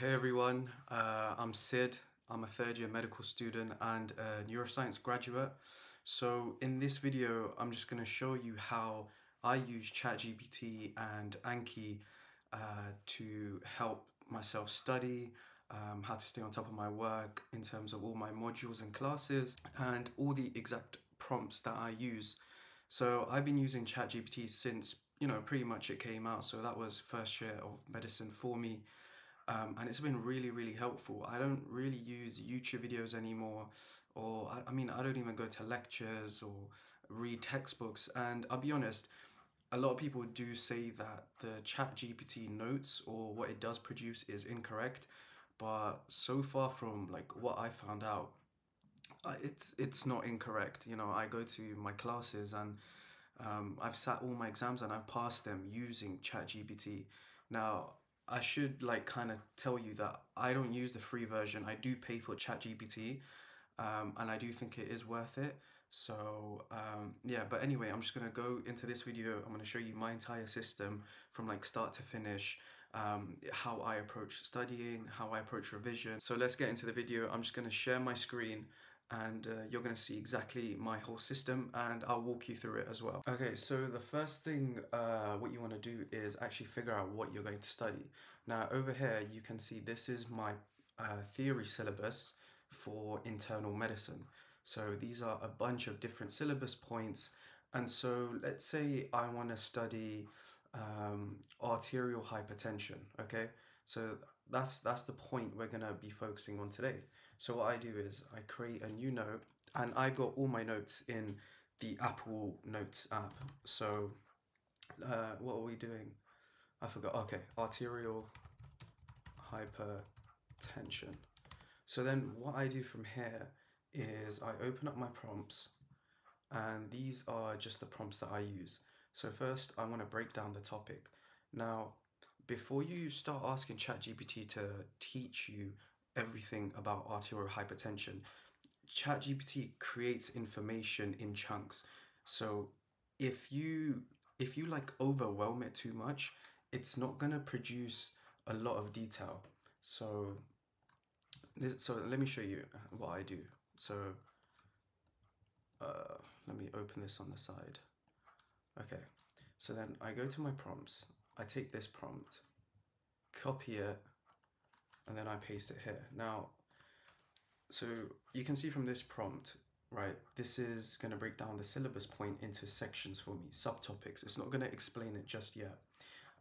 Hey everyone, uh, I'm Sid. I'm a third year medical student and a neuroscience graduate. So in this video, I'm just going to show you how I use ChatGPT and Anki uh, to help myself study, um, how to stay on top of my work in terms of all my modules and classes, and all the exact prompts that I use. So I've been using ChatGPT since, you know, pretty much it came out. So that was first year of medicine for me. Um, and it's been really, really helpful. I don't really use YouTube videos anymore, or I, I mean, I don't even go to lectures or read textbooks. And I'll be honest, a lot of people do say that the ChatGPT notes or what it does produce is incorrect but so far from like what I found out uh, it's it's not incorrect you know I go to my classes and um, I've sat all my exams and I've passed them using ChatGPT now I should like kind of tell you that I don't use the free version. I do pay for ChatGPT um, and I do think it is worth it. So um, yeah but anyway I'm just gonna go into this video. I'm gonna show you my entire system from like start to finish um, how I approach studying how I approach revision. So let's get into the video. I'm just gonna share my screen and uh, you're going to see exactly my whole system and I'll walk you through it as well. Okay, so the first thing uh, what you want to do is actually figure out what you're going to study. Now over here you can see this is my uh, theory syllabus for internal medicine. So these are a bunch of different syllabus points. And so let's say I want to study um, arterial hypertension, okay? So that's that's the point we're going to be focusing on today. So what I do is I create a new note and I've got all my notes in the Apple Notes app. So uh, what are we doing? I forgot. Okay, arterial hypertension. So then what I do from here is I open up my prompts and these are just the prompts that I use. So first I want to break down the topic. Now, before you start asking ChatGPT to teach you everything about arterial hypertension, ChatGPT creates information in chunks. So if you if you like overwhelm it too much, it's not gonna produce a lot of detail. So this, so let me show you what I do. So uh, let me open this on the side. Okay, so then I go to my prompts. I take this prompt, copy it, and then I paste it here. Now, so you can see from this prompt, right, this is going to break down the syllabus point into sections for me, subtopics. It's not going to explain it just yet.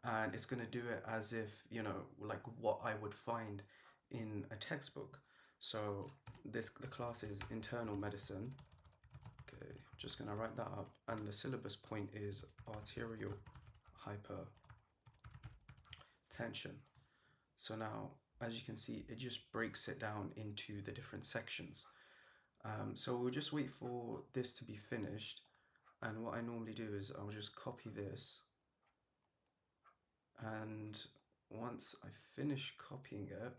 And it's going to do it as if, you know, like what I would find in a textbook. So this the class is internal medicine. Okay, just gonna write that up. And the syllabus point is arterial hypertension. So now, as you can see, it just breaks it down into the different sections. Um, so we'll just wait for this to be finished. And what I normally do is I'll just copy this. And once I finish copying it,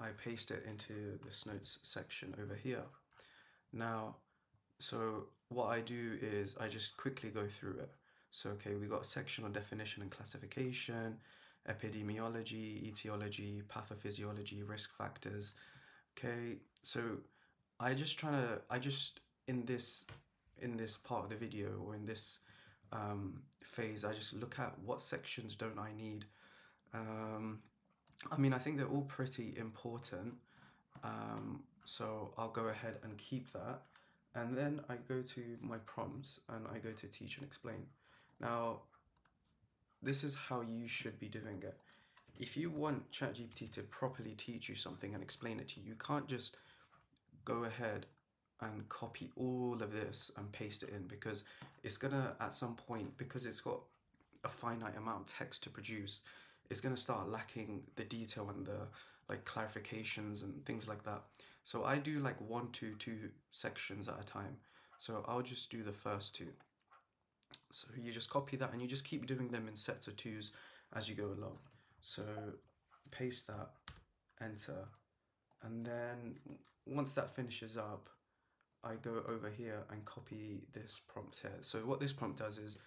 I paste it into this notes section over here. Now, so what I do is I just quickly go through it. So, okay, we got a section on definition and classification, epidemiology, etiology, pathophysiology, risk factors. Okay, so I just trying to, I just, in this, in this part of the video or in this um, phase, I just look at what sections don't I need. Um, I mean, I think they're all pretty important. Um, so I'll go ahead and keep that. And then I go to my prompts and I go to teach and explain. Now, this is how you should be doing it. If you want ChatGPT to properly teach you something and explain it to you, you can't just go ahead and copy all of this and paste it in because it's gonna, at some point, because it's got a finite amount of text to produce, it's to start lacking the detail and the like clarifications and things like that. So I do like one to two sections at a time. So I'll just do the first two. So you just copy that and you just keep doing them in sets of twos as you go along. So paste that, enter, and then once that finishes up, I go over here and copy this prompt here. So what this prompt does is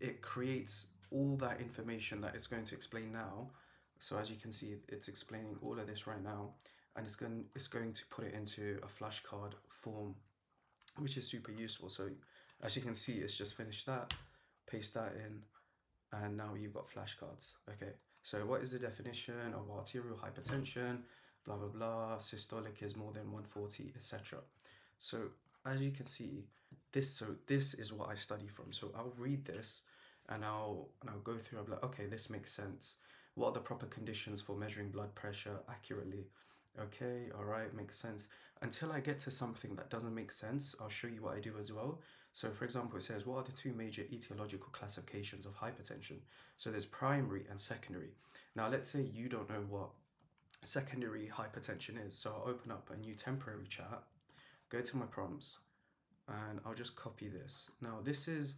it creates all that information that it's going to explain now So as you can see, it's explaining all of this right now, and it's going it's going to put it into a flashcard form, which is super useful. So as you can see, it's just finished that, paste that in, and now you've got flashcards. Okay, so what is the definition of arterial hypertension? Blah blah blah. Systolic is more than 140, etc. So as you can see, this so this is what I study from. So I'll read this and I'll and I'll go through. I'll be like, okay, this makes sense. What are the proper conditions for measuring blood pressure accurately? Okay, all right, makes sense. Until I get to something that doesn't make sense, I'll show you what I do as well. So, for example, it says, what are the two major etiological classifications of hypertension? So, there's primary and secondary. Now, let's say you don't know what secondary hypertension is. So, I'll open up a new temporary chat, go to my prompts, and I'll just copy this. Now, this is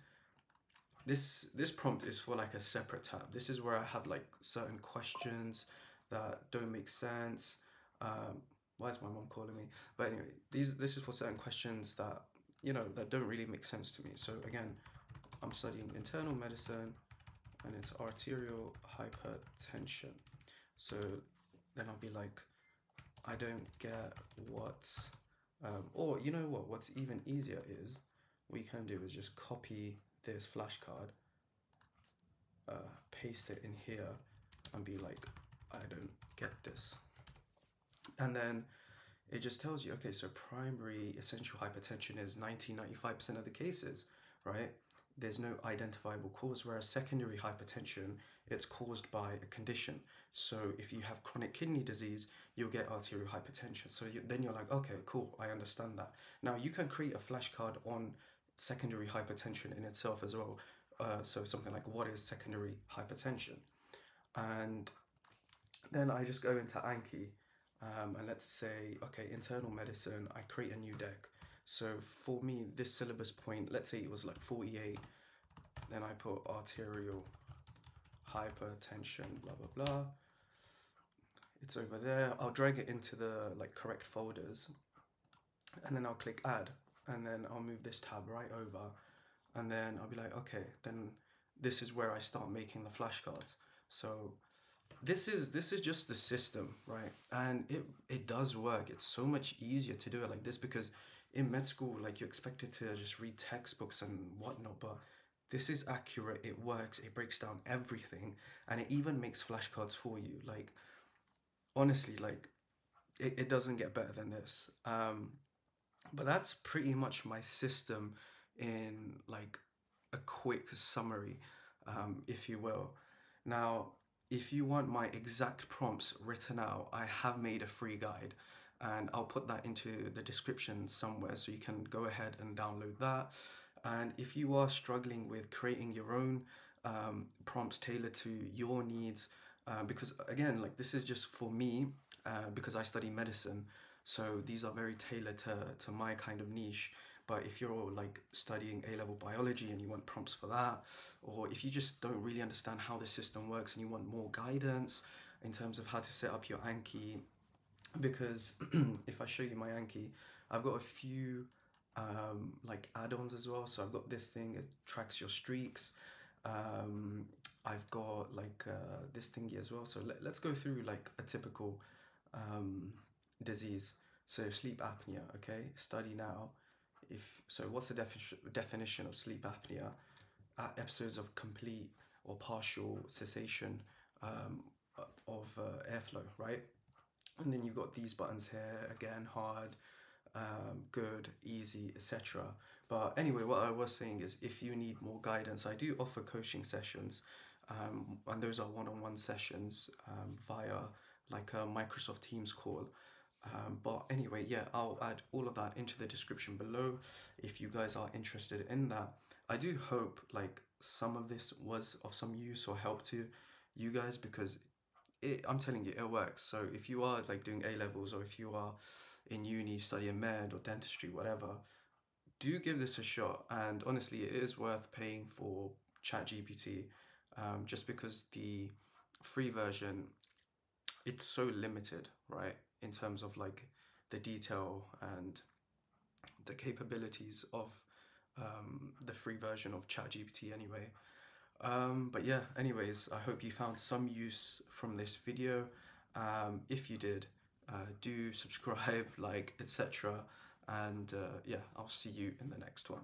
this this prompt is for like a separate tab. This is where I have like certain questions that don't make sense. Um, why is my mom calling me? But anyway, these this is for certain questions that you know that don't really make sense to me. So again, I'm studying internal medicine, and it's arterial hypertension. So then I'll be like, I don't get what, um, or you know what? What's even easier is, you can do is just copy this flashcard, uh, paste it in here, and be like, I don't get this. And then it just tells you, okay, so primary essential hypertension is 90 95% of the cases, right? There's no identifiable cause, whereas secondary hypertension, it's caused by a condition. So if you have chronic kidney disease, you'll get arterial hypertension. So you, then you're like, okay, cool, I understand that. Now you can create a flashcard on secondary hypertension in itself as well. Uh, so something like what is secondary hypertension? And then I just go into Anki um, and let's say, okay, internal medicine, I create a new deck. So for me, this syllabus point, let's say it was like 48, then I put arterial hypertension, blah, blah, blah. It's over there. I'll drag it into the like correct folders and then I'll click add and then I'll move this tab right over and then I'll be like, okay, then this is where I start making the flashcards. So this is this is just the system, right? And it it does work. It's so much easier to do it like this because in med school, like you expected to just read textbooks and whatnot, but this is accurate, it works, it breaks down everything, and it even makes flashcards for you. Like honestly, like it, it doesn't get better than this. Um but that's pretty much my system in like a quick summary, um, if you will. Now, if you want my exact prompts written out, I have made a free guide and I'll put that into the description somewhere so you can go ahead and download that. And if you are struggling with creating your own um, prompts tailored to your needs, uh, because again, like this is just for me, uh, because I study medicine, so these are very tailored to, to my kind of niche. But if you're like studying A level biology and you want prompts for that, or if you just don't really understand how the system works and you want more guidance in terms of how to set up your Anki, because if I show you my Anki, I've got a few um, like add-ons as well. So I've got this thing, it tracks your streaks. Um, I've got like uh, this thingy as well. So let, us go through like a typical um, disease. So sleep apnea, okay? Study now. If so, what's the defi- definition of sleep apnea? At episodes of complete or partial cessation um, of uh, airflow, right? And then you've got these buttons here again, hard, um, good, easy, etc. But anyway, what I was saying is, if you need more guidance, I do offer coaching sessions, um, and those are one-on-one sessions um, via like a Microsoft Teams call. Um, but anyway, yeah, I'll add all of that into the description below if you guys are interested in that. I do hope like some of this was of some use or help to you guys because it, I'm telling you, it works. So if you are like doing A levels or if you are in uni studying med or dentistry, whatever, do give this a shot. And honestly, it is worth paying for ChatGPT um, just because the free version it's so limited, right? In terms of like the detail and the capabilities of um, the free version of ChatGPT anyway. Um, but yeah, anyways, I hope you found some use from this video. Um, if you did, uh, do subscribe, like, etc. And uh, yeah, I'll see you in the next one.